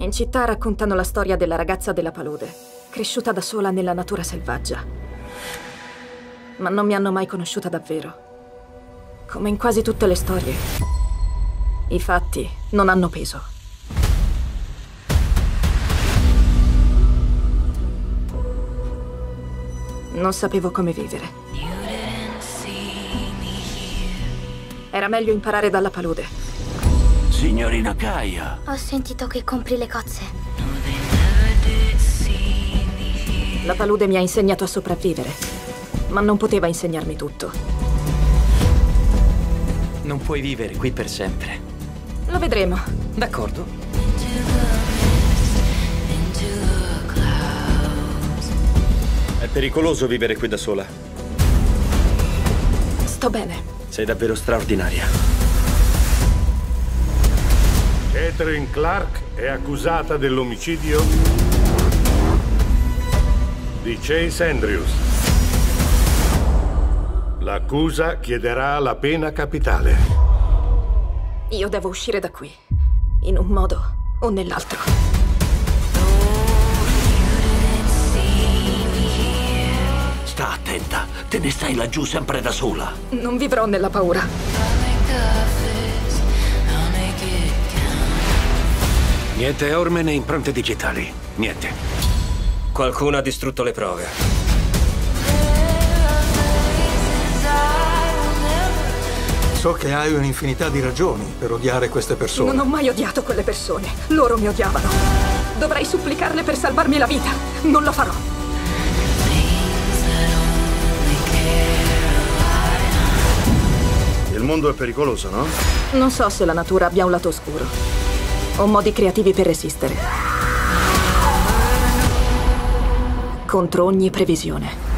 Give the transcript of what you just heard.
In città raccontano la storia della ragazza della palude, cresciuta da sola nella natura selvaggia. Ma non mi hanno mai conosciuta davvero. Come in quasi tutte le storie. I fatti non hanno peso. Non sapevo come vivere. Era meglio imparare dalla palude. Signorina Kaya. Ho sentito che compri le cozze. La palude mi ha insegnato a sopravvivere, ma non poteva insegnarmi tutto. Non puoi vivere qui per sempre. Lo vedremo. D'accordo. È pericoloso vivere qui da sola. Sto bene. Sei davvero straordinaria. Catherine Clark è accusata dell'omicidio di Chase Andrews. L'accusa chiederà la pena capitale. Io devo uscire da qui. In un modo o nell'altro. Sta attenta, te ne stai laggiù sempre da sola. Non vivrò nella paura. Niente orme né impronte digitali. Niente. Qualcuno ha distrutto le prove. So che hai un'infinità di ragioni per odiare queste persone. Non ho mai odiato quelle persone. Loro mi odiavano. Dovrei supplicarle per salvarmi la vita. Non lo farò. Il mondo è pericoloso, no? Non so se la natura abbia un lato oscuro. Ho modi creativi per resistere. Contro ogni previsione.